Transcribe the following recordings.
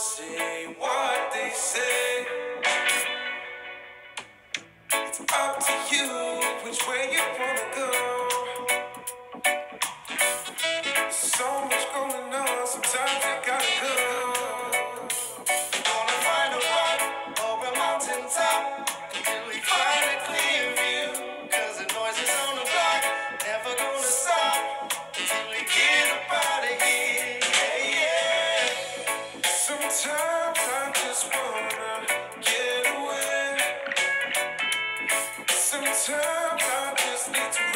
say what they say. It's up to you which way you wanna go. So much going on, sometimes you gotta go. Gonna find a rock or a mountain top until we find a clear the noise is on the block, never gonna stop. just right.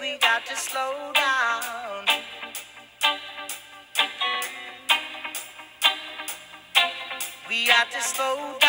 we got to slow down. We got to slow down.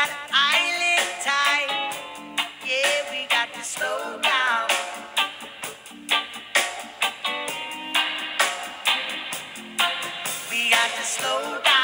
got island time. Yeah, we got to slow down. We got to slow down.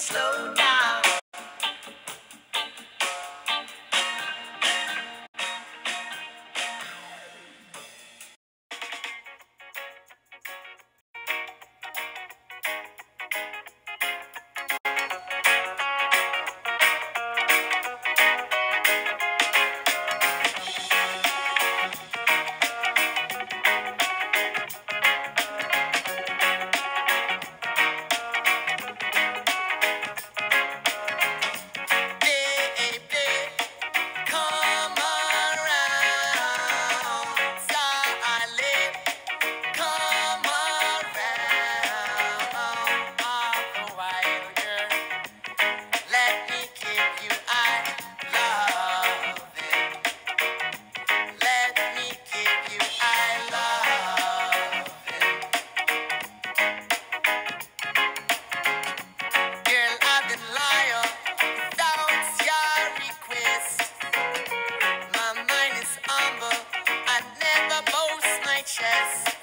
slow down. precious.